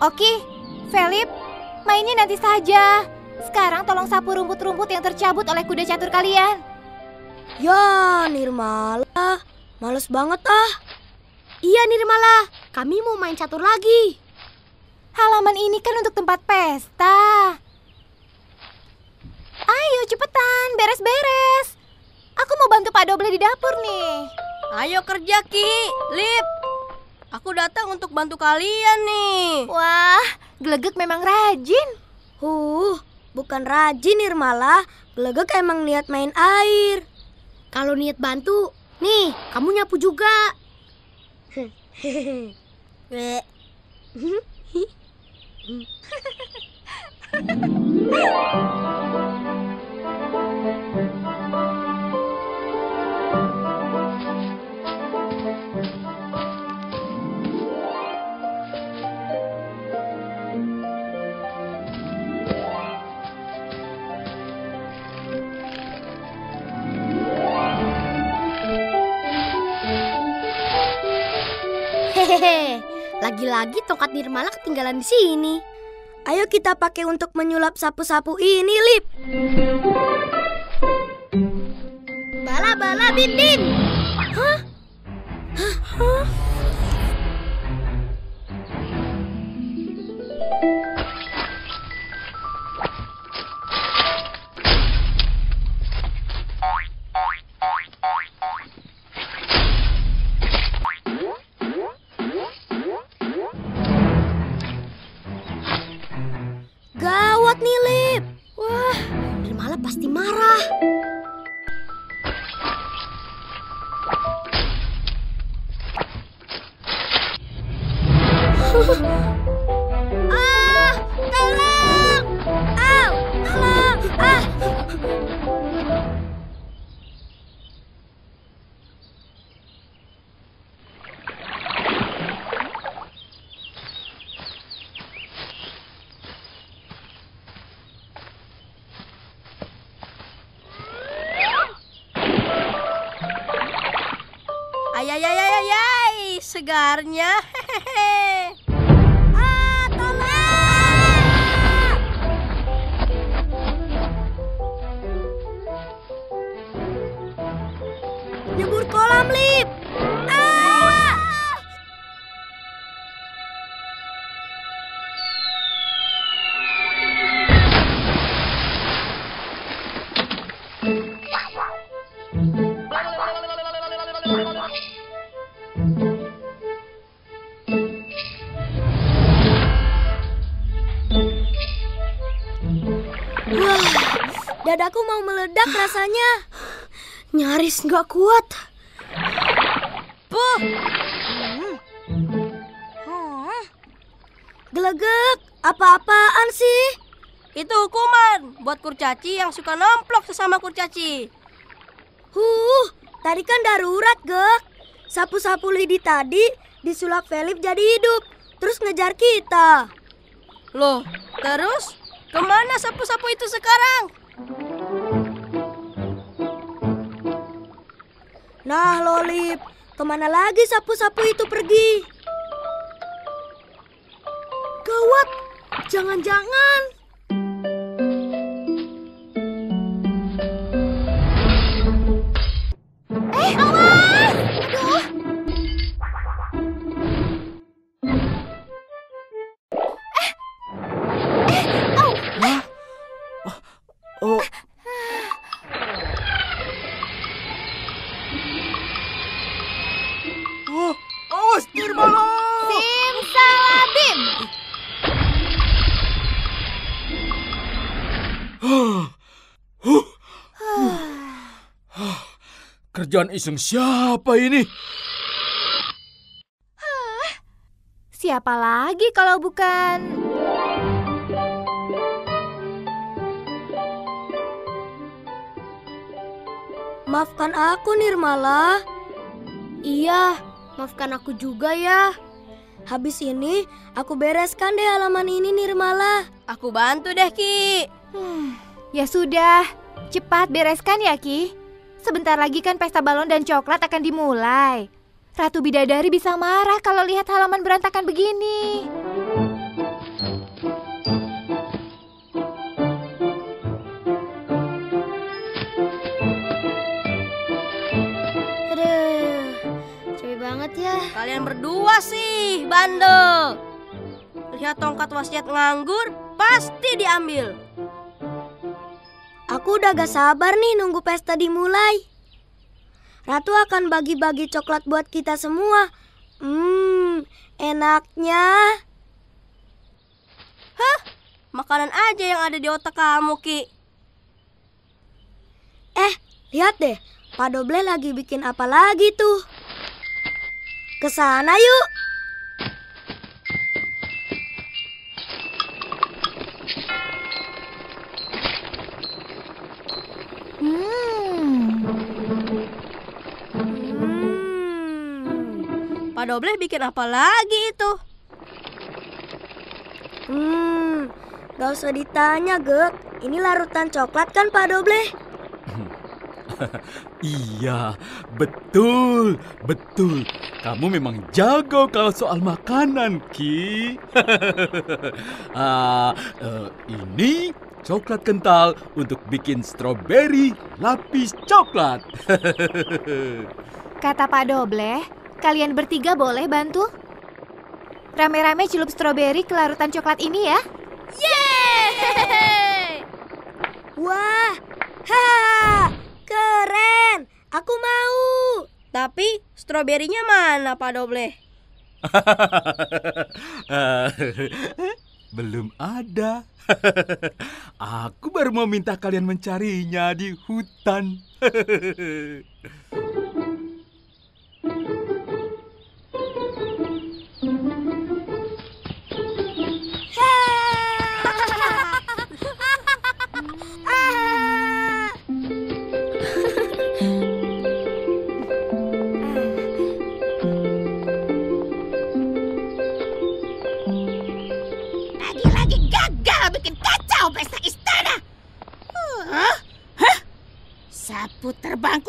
Oke, Felip, mainnya nanti saja. Sekarang tolong sapu rumput-rumput yang tercabut oleh kuda catur kalian. Ya, Nirmala, males banget ah. Iya, Nirmala, kami mau main catur lagi. Halaman ini kan untuk tempat pesta. Ayo cepetan, beres-beres. Pak Doble di dapur nih. Ayo kerja Ki, Lip. Aku datang untuk bantu kalian nih. Wah, Glegek memang rajin. Huh, bukan rajin Nirmala, Glegek emang niat main air. Kalau niat bantu, nih kamu nyapu juga. Hehehe. lagi-lagi tongkat Nirmala ketinggalan di sini. Ayo kita pakai untuk menyulap sapu-sapu ini, Lip. Bala-bala bin segarnya. Hehehe. Dadaku mau meledak rasanya. Nyaris nggak kuat. Puh, Gelegek, apa-apaan sih? itu hukuman buat kurcaci yang suka nomplok sesama kurcaci. Huh, tadi kan darurat, Gek. Sapu-sapu lidi tadi disulap Felip jadi hidup, terus ngejar kita. Loh, terus ke mana sapu-sapu itu sekarang? Nah, Lolip, ke mana lagi sapu-sapu itu pergi? Gawat, jangan-jangan. Oh, oh, awas Nirmala! simsalabim! Kerjaan iseng siapa ini? Siapa lagi kalau bukan... Maafkan aku, Nirmala. Iya, maafkan aku juga ya. Habis ini, aku bereskan deh halaman ini, Nirmala. Aku bantu deh, Ki. Hmm, ya sudah, cepat bereskan ya Ki. Sebentar lagi kan pesta balon dan coklat akan dimulai. Ratu Bidadari bisa marah kalau lihat halaman berantakan begini. Kalian berdua sih, bandel. Lihat tongkat wasiat nganggur, pasti diambil. Aku udah gak sabar nih nunggu pesta dimulai. Ratu akan bagi-bagi coklat buat kita semua. Hmm, enaknya. Makanan aja yang ada di otak kamu, Ki. Eh, lihat deh. Pak Doble lagi bikin apa lagi tuh? Ke sana yuk. Hmm. Hmm. Pak Doble bikin apa lagi itu? Hmm, gak usah ditanya, Gek. Ini larutan coklat kan, Pak Doble? Iya, betul, betul. Kamu memang jago kalau soal makanan, Ki. ah, eh, ini coklat kental untuk bikin stroberi lapis coklat. Kata Pak Doble, kalian bertiga boleh bantu? Rame-rame celup stroberi ke larutan coklat ini ya. Wah, ha, keren. Aku mau. Tapi stroberinya mana, Pak Doble? Belum ada. Aku baru mau minta kalian mencarinya di hutan.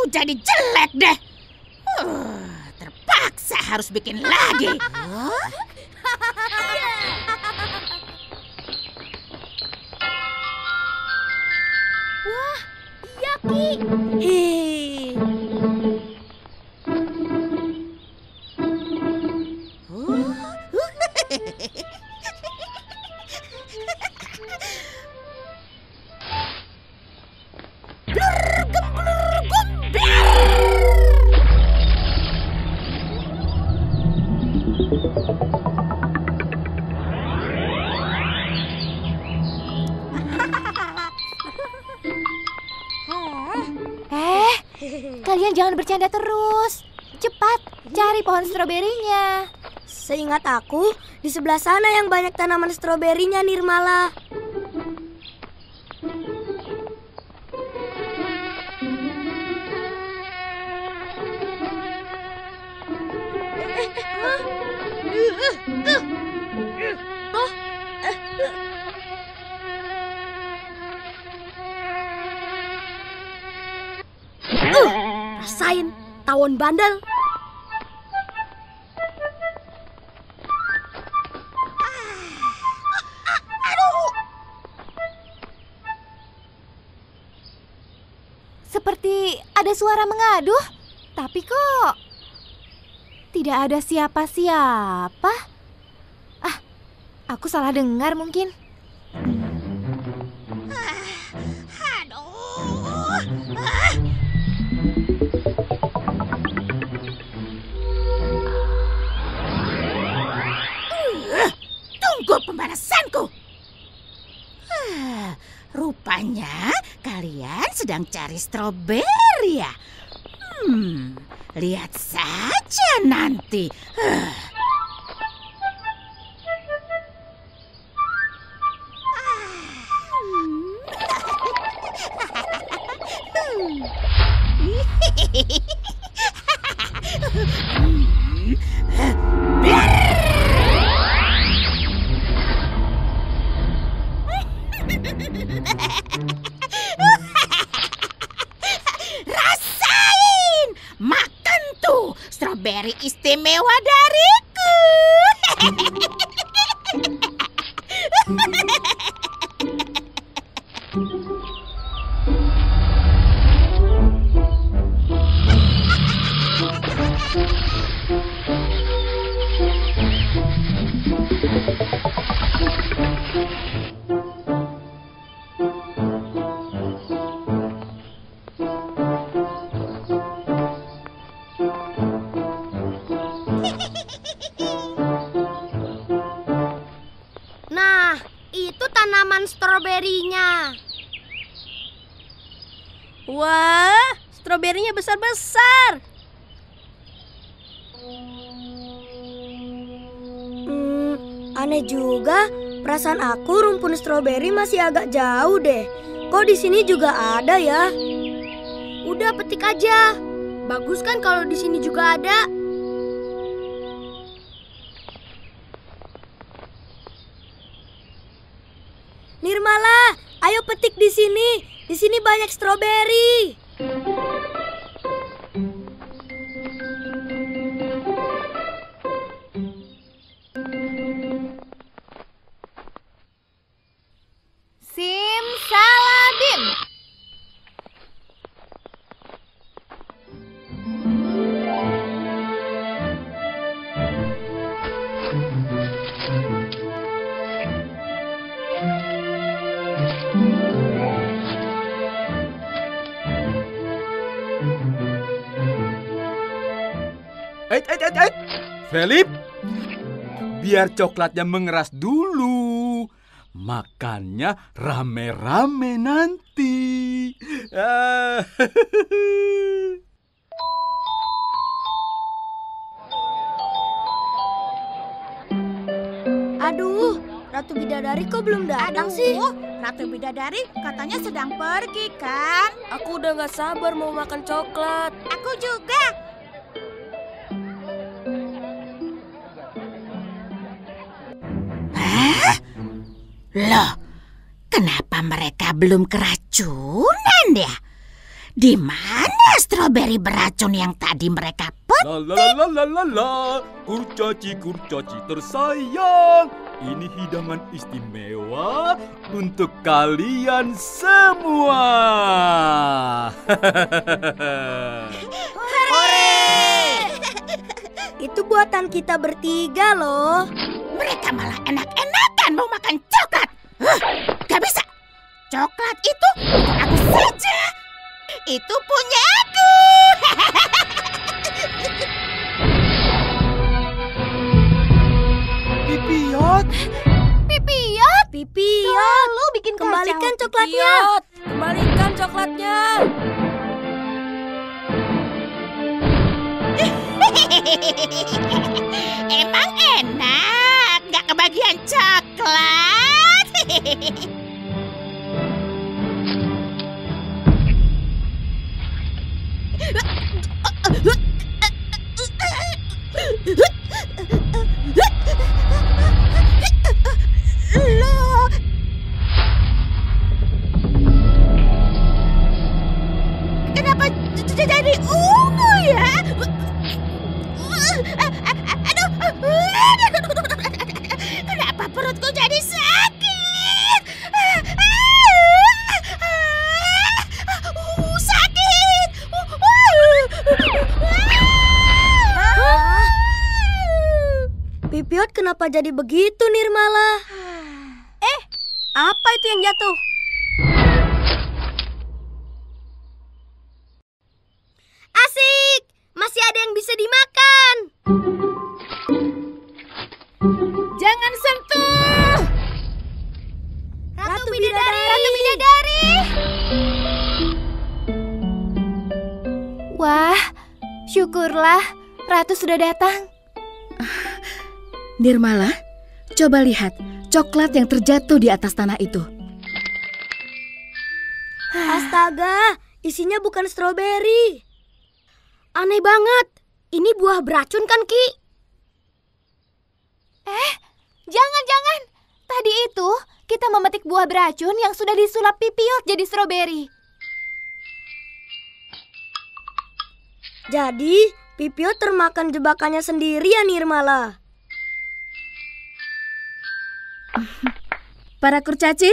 terbangku jadi jelek deh. Huh, terpaksa harus bikin lagi. Huh? Hei. Pohon stroberinya. Seingat aku, di sebelah sana yang banyak tanaman stroberinya, Nirmala. Rasain, tawon bandel. Ada suara mengaduh, tapi kok tidak ada siapa-siapa. Ah, aku salah dengar mungkin. Tunggu pembalasanku. Ah, Rupanya kalian sedang cari stroberi ya. Hmm, lihat saja nanti. Ah. Istimewa dariku. Stroberinya. Wah, stroberinya besar-besar. Hmm, aneh juga. Perasaan aku rumpun stroberi masih agak jauh deh. Kok di sini juga ada ya? Udah petik aja. Bagus kan kalau di sini juga ada. Petik di sini. Di sini banyak stroberi. Felip, biar coklatnya mengeras dulu. Makannya rame-rame nanti. Ah, Aduh, Ratu Bidadari kok belum datang sih? Ratu Bidadari katanya sedang pergi kan? Aku udah gak sabar mau makan coklat. Aku juga. Loh, kenapa mereka belum keracunan ya? Di mana stroberi beracun yang tadi mereka put? La la la la la la, kurcaci kurcaci tersayang. Ini hidangan istimewa untuk kalian semua. Itu buatan kita bertiga loh. Mereka malah enak-enakan mau makan coklat. Gak bisa. Coklat itu aku saja. Itu punya aku. Pipiot, Pipiot, Pipi, selalu bikin kembalikan kacau. coklatnya. Piot, kembalikan coklatnya. Emang enak, gak kebagian coklat. Pipiot kenapa jadi begitu Nirmala? Apa itu yang jatuh? Asik, masih ada yang bisa dimakan. Jangan sentuh. Ratu Bidadari. Ratu Bidadari. Wah, syukurlah Ratu sudah datang. Nirmala, coba lihat coklat yang terjatuh di atas tanah itu. Astaga, isinya bukan stroberi. Aneh banget. Ini buah beracun kan, Ki? Eh, jangan-jangan. Tadi itu kita memetik buah beracun yang sudah disulap pipiot jadi stroberi. Jadi, Pipio termakan jebakannya sendiri ya Nirmala. Para kurcaci,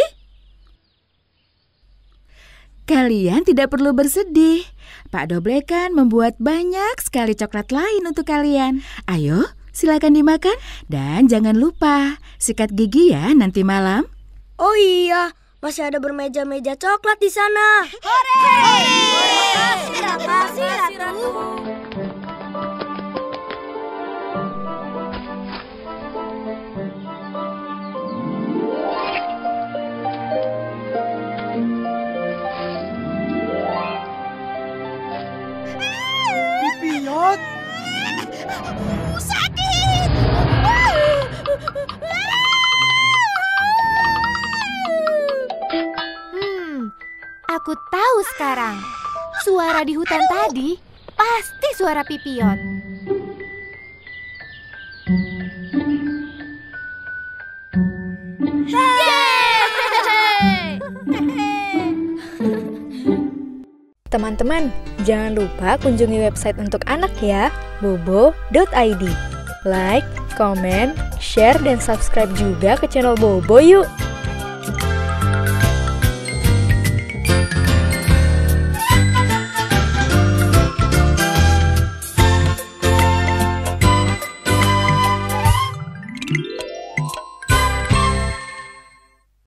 kalian tidak perlu bersedih. Pak Doblekan membuat banyak sekali coklat lain untuk kalian. Ayo, silakan dimakan dan jangan lupa sikat gigi ya nanti malam. Oh iya, masih ada bermeja-meja coklat di sana. Terima kasih, Ratu. Pipiot, Suara di hutan tadi pasti suara pipiot. Teman-teman, jangan lupa kunjungi website untuk anak ya, bobo.id. Like, comment, share, dan subscribe juga ke channel Bobo yuk!